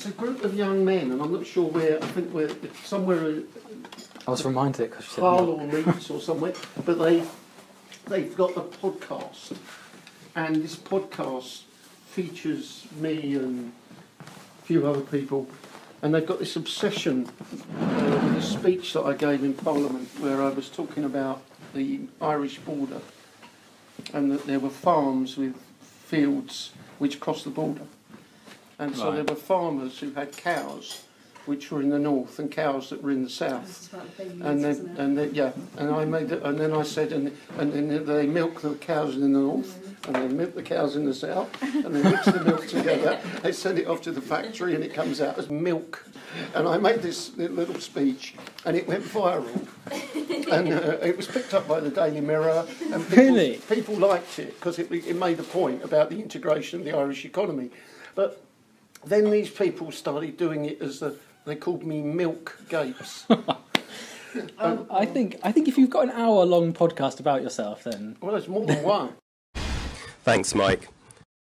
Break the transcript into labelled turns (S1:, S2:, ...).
S1: it's a group of young men, and I'm not sure where. I think we're somewhere
S2: I was reminded because you said
S1: Hull or Leeds or somewhere, but they they've got a podcast, and this podcast features me and a few other people, and they've got this obsession uh, with a speech that I gave in Parliament where I was talking about the Irish border, and that there were farms with fields which crossed the border, and so
S2: Right.
S1: there were farmers who had cows. Which were in the north and cows that were in the south
S3: This about the babies,
S1: and
S3: isn't
S1: then
S3: it?
S1: and then, yeah, and I made it, and then I said, and and then they milk the cows in the north, and they milk the cows in the south, and they mix the milk together. They send it off to the factory, and it comes out as milk. And I made this little speech, and it went viral, and uh, it was picked up by the Daily Mirror, and people,
S2: Really?
S1: people liked it because it, it made a point about the integration of the Irish economy, but. Then these people started doing it as the, they called me Milk Gapes.
S2: Um, I think I think if you've got an hour long podcast about yourself, then
S1: Well, there's more than one.
S4: Thanks, Mike.